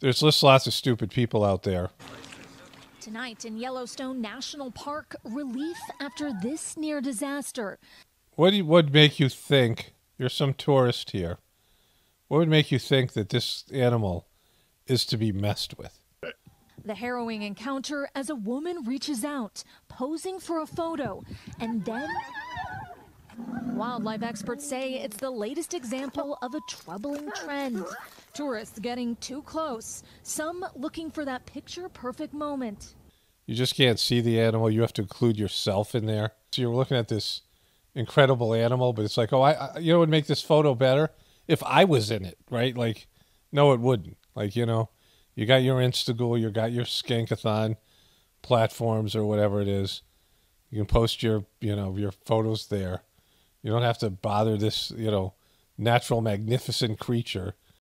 There's just lots of stupid people out there. Tonight in Yellowstone National Park, relief after this near disaster. What would make you think you're some tourist here? What would make you think that this animal is to be messed with? The harrowing encounter as a woman reaches out, posing for a photo, and then Wildlife experts say it's the latest example of a troubling trend. Tourists getting too close, some looking for that picture perfect moment. You just can't see the animal. You have to include yourself in there. So you're looking at this incredible animal, but it's like, oh, I, I you know, would make this photo better if I was in it, right? Like, no, it wouldn't. Like, you know, you got your Instaghoul, you got your Skankathon platforms or whatever it is. You can post your, you know, your photos there. You don't have to bother this, you know, natural, magnificent creature